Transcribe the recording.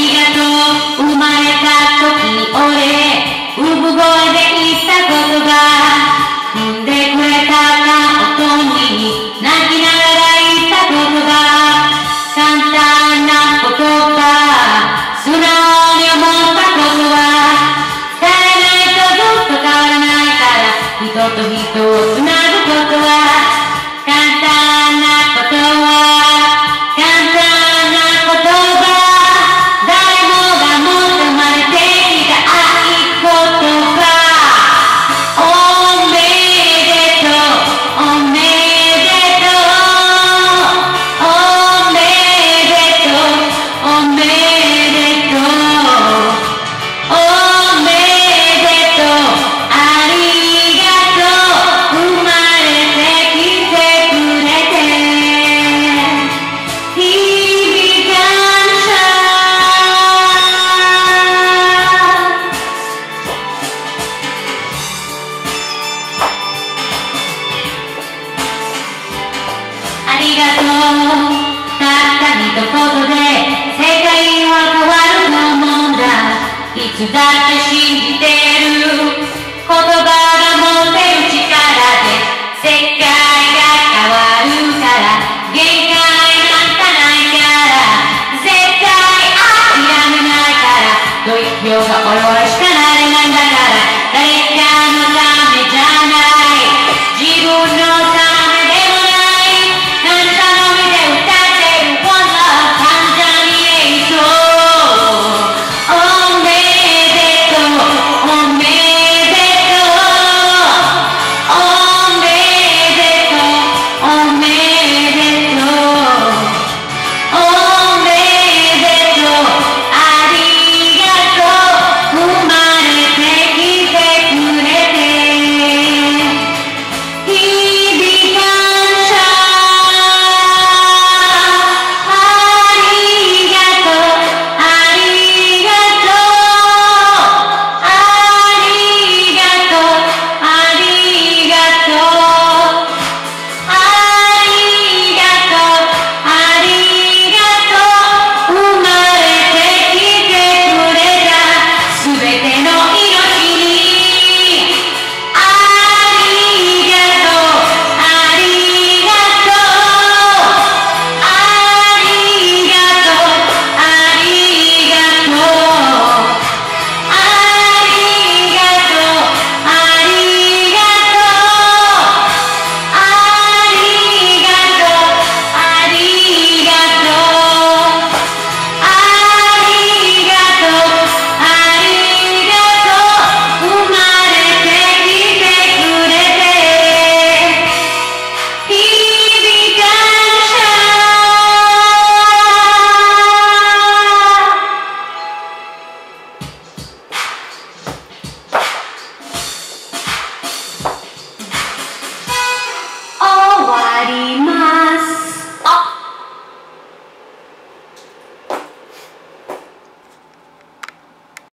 りがとう。生まれた時俺産声で言ったことが産んでくれたかおとぎに泣きながら言ったことが簡単なことか素直に思ったことは変えないとずっと変わらないから人と人をつなぐだ。いつだって信じてる言葉が持ってる力で世界が変わるから。限界なんかないから絶対諦めないから。と一票が俺はしかなれないんだから。Daddy